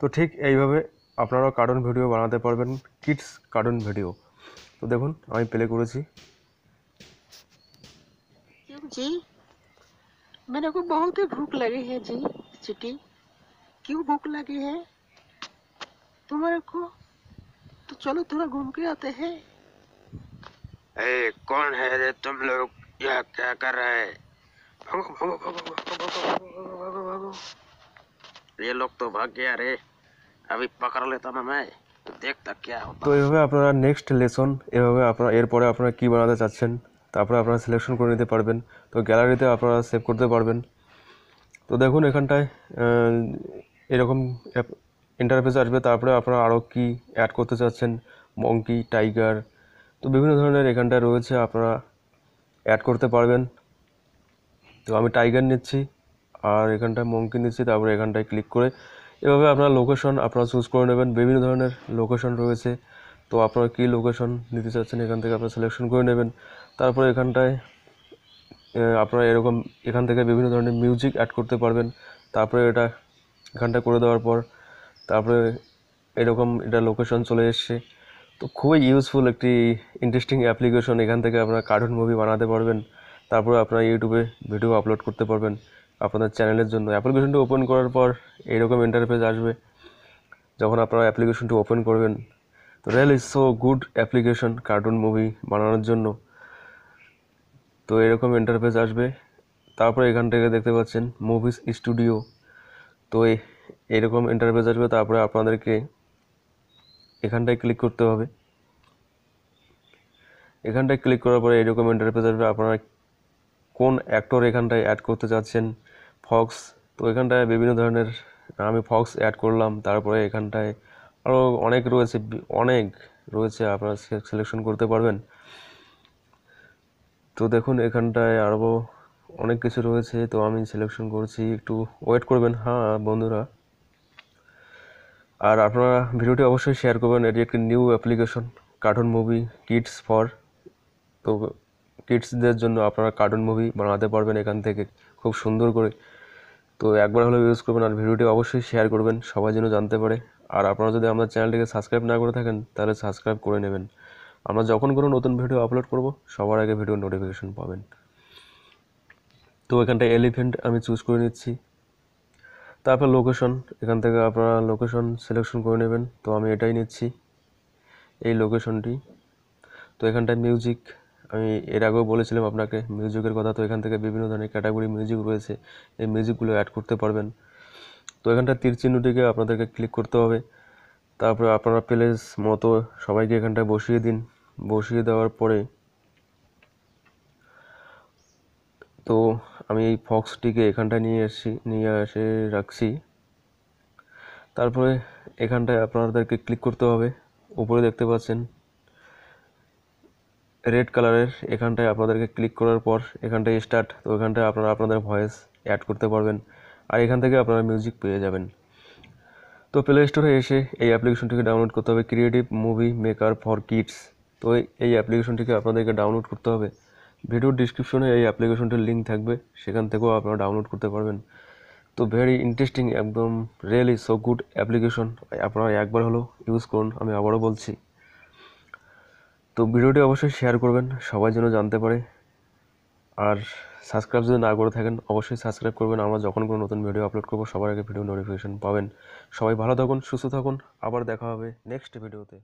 তো ঠিক এইভাবে আপনারাও কার্টুন ভিডিও বানাতে পারবেন কিডস কার্টুন ভিডিও তো দেখুন আমি প্লে করেছি जी मेरे को बहुत ही भूख लगी है जी चिट्टी क्यों भूख लगी है तुम्हारे को तो चलो थोड़ा घूम के आते हैं ए कौन है रे तुम लोग यह क्या कर रहे हैं भागो भागो भागो भागो भागो भागो भागो ये लोग तो भाग गया रे अभी पकड़ लेता ना मैं देखता क्या होता তো এইভাবে আপনারা নেক্সট লেসন এভাবে আপনারা এরপরে আপনারা কী বানাতে চাচ্ছেন তারপরে আপনারা সিলেকশন করে নিতে পারবেন তো গ্যালারিতে আপনারা সেভ করতে পারবেন তো দেখুন এখানটায় আহ, এরকম ইন্টারফেস আসবে তারপরে আপনারা আরও কি অ্যাড করতে চাচ্ছেন মঙ্কি টাইগার তো বিভিন্ন ধরনের এখানটায় রয়েছে আপনারা অ্যাড করতে পারবেন তো আমি টাইগার নিচ্ছি আর এখানটায় মঙ্কি নিচ্ছি তারপরে এখানটায় ক্লিক করে এভাবে আপনার লোকেশন আপনারা চুজ করে নেবেন। বিভিন্ন ধরনের লোকেশন রয়েছে। তো আপনারা কী লোকেশন নিতে চাচ্ছেন এখান থেকে আপনারা সিলেকশন করে নেবেন। তারপরে এখানটায় আপনারা এরকম এখান থেকে বিভিন্ন ধরনের মিউজিক অ্যাড করতে পারবেন। তারপরে এটা এখানটা করে দেওয়ার পর তারপরে এরকম এটা লোকেশন চলে এসছে। তো খুবই ইউজফুল একটি ইন্টারেস্টিং অ্যাপ্লিকেশন এখান থেকে আপনারা কার্টুন মুভি বানাতে পারবেন। তারপরে আপনারা ইউটিউবে ভিডিও আপলোড করতে পারবেন। আপনাদের চ্যানেলের জন্য। অ্যাপ্লিকেশনটি ওপেন করার পর এইরকম ইন্টারফেস আসবে, যখন আপনারা অ্যাপ্লিকেশনটি ওপেন করবেন। তো real is so good application cartoon movie বানানোর জন্য। তো এরকম ইন্টারফেস আসবে। তারপরে এখান থেকে দেখতে পাচ্ছেন মুভিস স্টুডিও তো এরকম ইন্টারফেস আসবে। তারপরে আপনাদেরকে এখানটায় ক্লিক করতে হবে। এখানটায় ক্লিক করার পরে এরকম ইন্টারফেস আসবে। আপনারা কোন অ্যাক্টর এখানটায় অ্যাড করতে চাচ্ছেন? ফক্স তো এখানটায় বিভিন্ন ধরনের, আমি ফক্স অ্যাড করলাম, তারপরে এখানটায় আরও অনেক রয়েছে অনেক রয়েছে, আপনারা সিলেকশন করতে পারবেন। তো দেখুন, এখানটায় আরও অনেক কিছু রয়েছে, তো আমি সিলেকশন করছি, একটু ওয়েট করবেন হ্যাঁ বন্ধুরা। আর আপনারা ভিডিওটি অবশ্যই শেয়ার করবেন, এটি একটি new application cartoon movie kids for তো কিডসদের জন্য আপনারা কার্টুন মুভি বানাতে পারবেন এখান থেকে, খুব সুন্দর করে। তো একবার হলেও ইউজ করবেন আর ভিডিওটি অবশ্যই শেয়ার করবেন, সবাই যেন জানতে পারে। আর আপনারা যদি আমাদের চ্যানেলটিকে সাবস্ক্রাইব না করে থাকেন, তাহলে সাবস্ক্রাইব করে নেবেন। আমরা যখন কোনো নতুন ভিডিও আপলোড করব, সবার আগে ভিডিও নোটিফিকেশন পাবেন। তো এখানটায় এলিফেন্ট আমি চুজ করে নিচ্ছি। তারপর লোকেশন এখান থেকে আপনারা লোকেশন সিলেকশন করে নেবেন। তো আমি এটাই নিচ্ছি, এই লোকেশনটি তো এখানটায় মিউজিক আমি এর আগেও বলেছিলাম আপনাকে, মিউজিকের কথা তো এখান থেকে বিভিন্ন ধরনের ক্যাটাগরি মিউজিক রয়েছে, এই মিউজিকগুলো অ্যাড করতে পারবেন। তো এখানটা তীর চিহ্নটিকে আপনাদেরকে ক্লিক করতে হবে। তারপরে আপনারা প্লেস মতো সবাইকে এখানটায় বসিয়ে দিন। বসিয়ে দেওয়ার পরে তো আমি এই ফক্সটিকে এখানটায় নিয়ে এসেছি নিয়ে এসে রাখছি। তারপরে এখানটায় আপনাদেরকে ক্লিক করতে হবে। উপরে দেখতে পাচ্ছেন রেড কালারের এখানটায় আপনাদেরকে ক্লিক করার পর এখানটায় স্টার্ট তো এখানটায় আপনারা আপনাদের ভয়েস অ্যাড করতে পারবেন আর এখান থেকে আপনারা মিউজিক পেয়ে যাবেন। তো প্লে স্টোরে এসে এই অ্যাপ্লিকেশনটিকে ডাউনলোড করতে হবে creative movie maker for kids তো এই- অ্যাপ্লিকেশনটিকে আপনাদেরকে ডাউনলোড করতে হবে। ভিডিওর ডিসক্রিপশনে এই অ্যাপ্লিকেশনটির লিঙ্ক থাকবে, সেখান থেকেও আপনারা ডাউনলোড করতে পারবেন। তো ভেরি ইন্টারেস্টিং একদম রিয়েলি সো গুড অ্যাপ্লিকেশন আপনারা একবার হলেও ইউজ করুন, আমি আবারও বলছি। তো ভিডিওটি অবশ্যই শেয়ার করবেন, সবাই যেন জানতে পারে। আর সাবস্ক্রাইব যদি না করে থাকেন, অবশ্যই সাবস্ক্রাইব করবেন। আমরা যখন কোনো নতুন ভিডিও আপলোড করব, সবার আগে ভিডিও নোটিফিকেশন পাবেন। সবাই ভালো থাকুন, সুস্থ থাকুন। আবার দেখা হবে নেক্সট ভিডিওতে